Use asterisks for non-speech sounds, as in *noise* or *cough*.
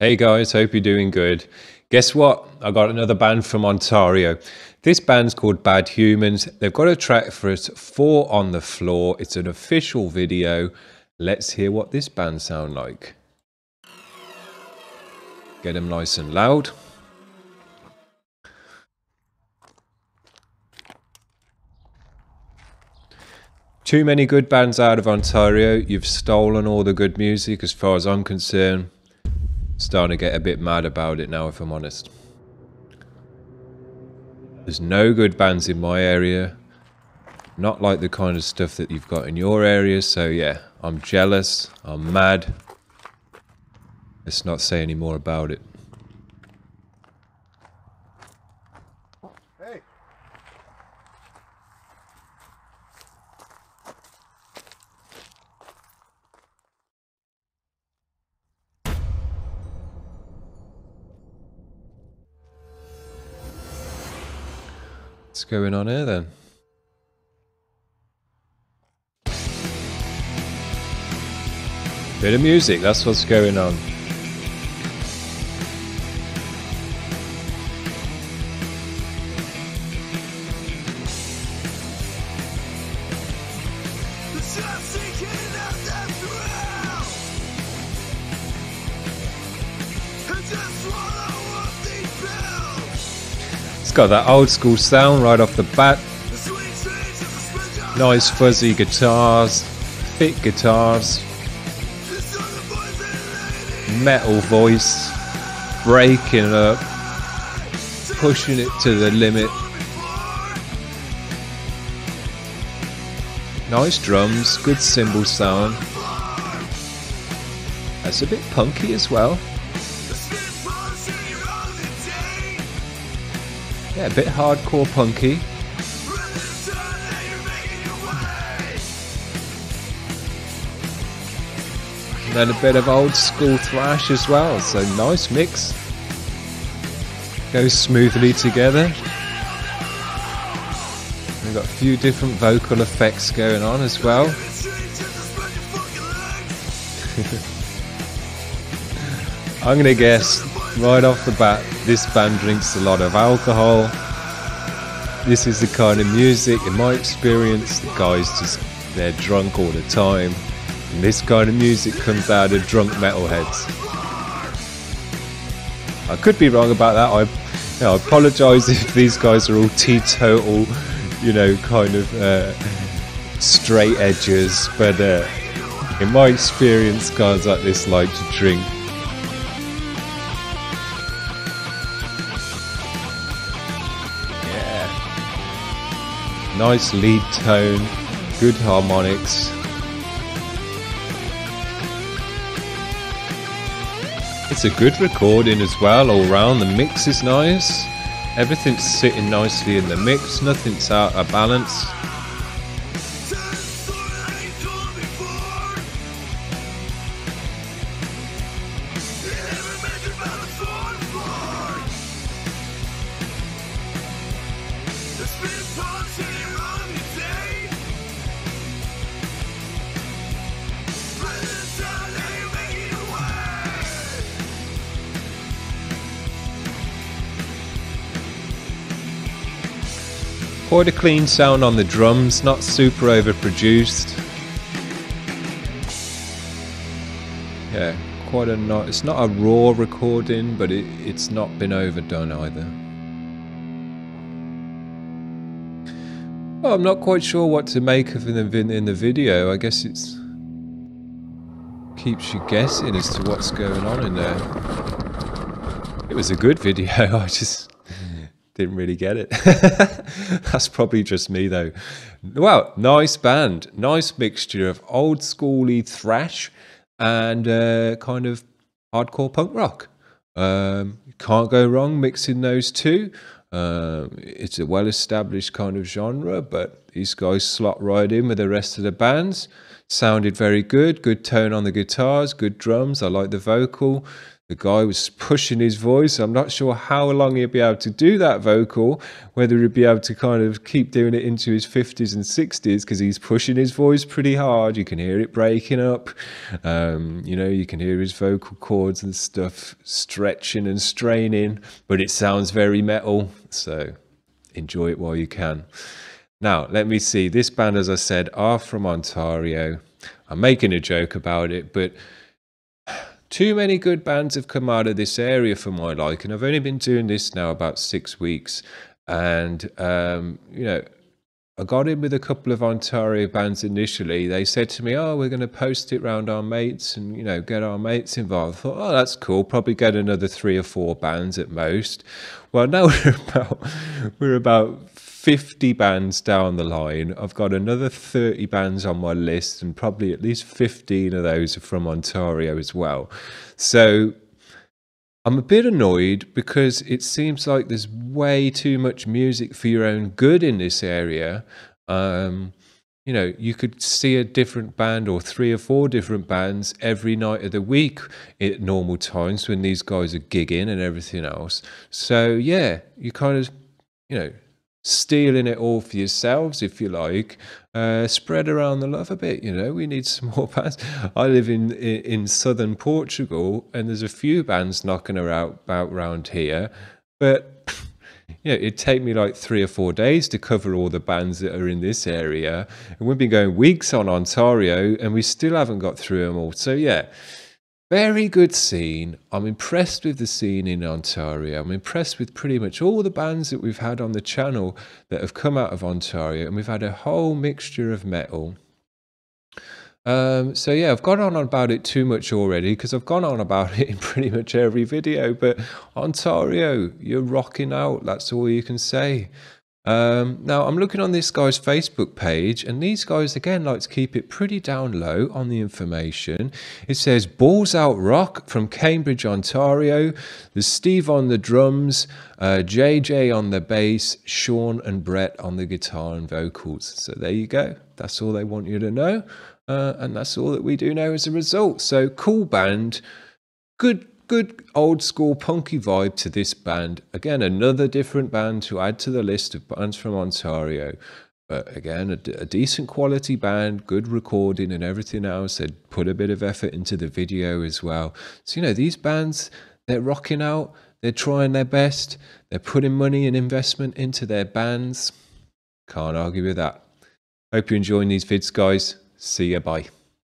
Hey guys, hope you're doing good. Guess what? I got another band from Ontario. This band's called Bad Humans. They've got a track for us, Four on the Floor. It's an official video. Let's hear what this band sound like. Get them nice and loud. Too many good bands out of Ontario. You've stolen all the good music as far as I'm concerned. Starting to get a bit mad about it now, if I'm honest. There's no good bands in my area. Not like the kind of stuff that you've got in your area. So yeah, I'm jealous. I'm mad. Let's not say any more about it. What's going on here then? Bit of music, that's what's going on. It's got that old school sound right off the bat. Nice fuzzy guitars, thick guitars, metal voice, breaking up, pushing it to the limit. Nice drums, good cymbal sound. That's a bit punky as well. A bit hardcore punky. And then a bit of old school thrash as well, so nice mix. Goes smoothly together. We've got a few different vocal effects going on as well. *laughs* I'm gonna guess right off the bat this band drinks a lot of alcohol. This is the kind of music, in my experience, the guys just they're drunk all the time. And this kind of music comes out of drunk metalheads. I could be wrong about that. I, you know, I apologise *laughs* if these guys are all teetotal, you know, kind of uh, straight edges. But uh, in my experience, guys like this like to drink. Nice lead tone, good harmonics. It's a good recording as well, all round. The mix is nice. Everything's sitting nicely in the mix, nothing's out of balance. Quite a clean sound on the drums, not super overproduced. Yeah, quite a not. It's not a raw recording, but it, it's not been overdone either. Well, I'm not quite sure what to make of in in the video. I guess it's keeps you guessing as to what's going on in there. It was a good *laughs* video. I just didn't really get it. *laughs* That's probably just me though. Well, nice band, nice mixture of old schooly thrash and uh, kind of hardcore punk rock. Um, can't go wrong mixing those two. Um, it's a well-established kind of genre, but these guys slot right in with the rest of the bands. Sounded very good. Good tone on the guitars. Good drums. I like the vocal. The guy was pushing his voice. I'm not sure how long he'd be able to do that vocal, whether he'd be able to kind of keep doing it into his 50s and 60s because he's pushing his voice pretty hard. You can hear it breaking up. Um, you know, you can hear his vocal cords and stuff stretching and straining, but it sounds very metal. So enjoy it while you can. Now, let me see. This band, as I said, are from Ontario. I'm making a joke about it, but too many good bands have come out of this area for my liking. I've only been doing this now about six weeks, and um, you know, I got in with a couple of Ontario bands initially. They said to me, "Oh, we're going to post it round our mates, and you know, get our mates involved." I thought, "Oh, that's cool. Probably get another three or four bands at most." Well, now *laughs* we're about we're about 50 bands down the line. I've got another 30 bands on my list, and probably at least 15 of those are from Ontario as well. So I'm a bit annoyed because it seems like there's way too much music for your own good in this area. Um, you know, you could see a different band or three or four different bands every night of the week at normal times when these guys are gigging and everything else. So, yeah, you kind of, you know, stealing it all for yourselves, if you like. Uh, spread around the love a bit. You know, we need some *laughs* more bands. I live in, in, in southern Portugal, and there's a few bands knocking around about around here, but. *sniffs* You know, it'd take me like three or four days to cover all the bands that are in this area. And we've been going weeks on Ontario and we still haven't got through them all. So, yeah, very good scene. I'm impressed with the scene in Ontario. I'm impressed with pretty much all the bands that we've had on the channel that have come out of Ontario, and we've had a whole mixture of metal. Um, so yeah, I've gone on about it too much already because I've gone on about it *laughs* in pretty much every video. But Ontario, you're rocking out. That's all you can say. Um, now, I'm looking on this guy's Facebook page, and these guys again like to keep it pretty down low on the information. It says Balls Out Rock from Cambridge, Ontario. There's Steve on the drums, uh, JJ on the bass, Sean and Brett on the guitar and vocals. So there you go. That's all they want you to know. Uh, and that's all that we do know as a result. So, cool band. Good good old school punky vibe to this band. Again, another different band to add to the list of bands from Ontario. But again, a, decent quality band, good recording and everything else. They put a bit of effort into the video as well. So, you know, these bands, they're rocking out, they're trying their best, they're putting money and investment into their bands. Can't argue with that. Hope you're enjoying these vids, guys. See ya, bye.